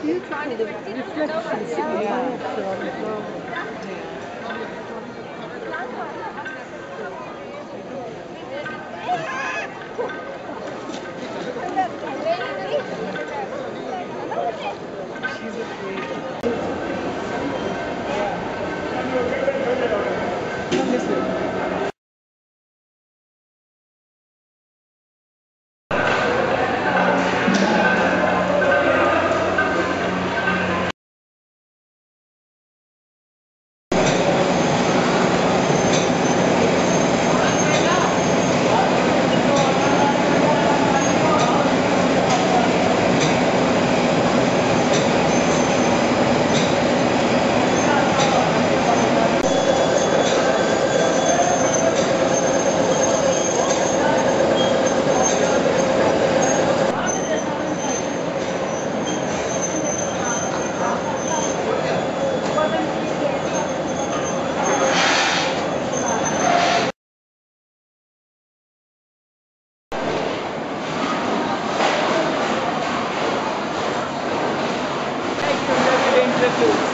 beautiful the reflections in Divento tu.